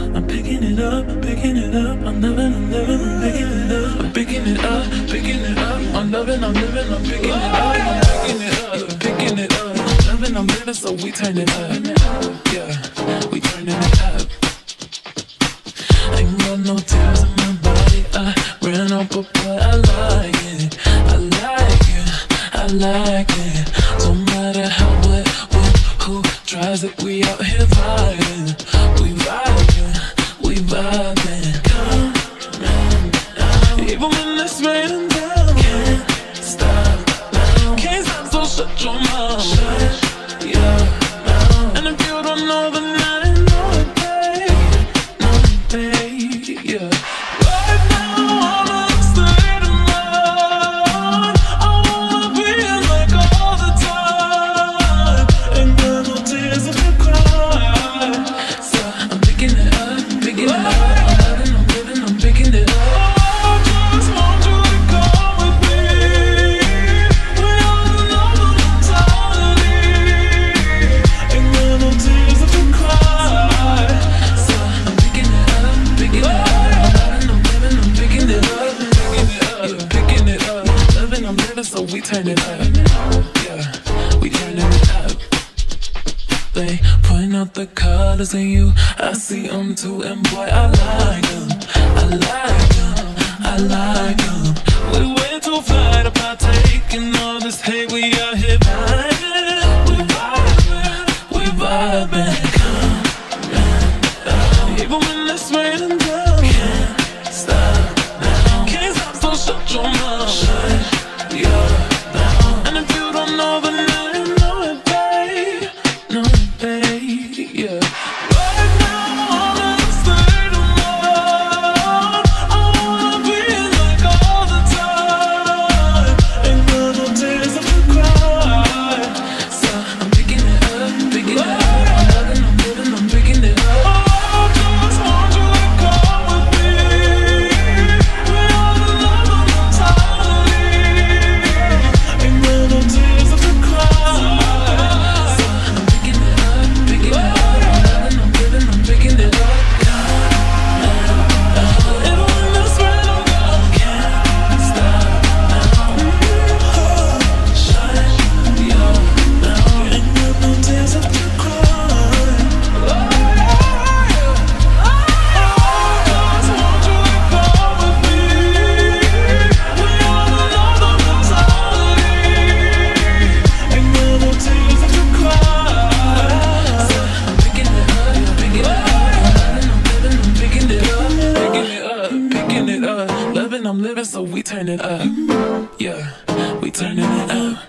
I'm picking it up. Picking it up, I'm living, I'm living, I'm picking it up. I'm picking it up, picking it up. I'm loving, I'm living, I'm picking it up. I'm picking it up, picking it up. Loving, I'm living, so we turn it up. Yeah, we turning it up. Ain't got no tears in my body. I ran up, but boy, I like it. I like it. I like it. Don't matter how, what, what, who drives it. We out here. Vibing. Turn it up. Yeah, we turning it up. They point out the colors in you. I see them too, and boy, I like them. I like them. I like them. We way too to partake in all this hate. We out here I'm living, so we turn it up. Yeah, we turning it up.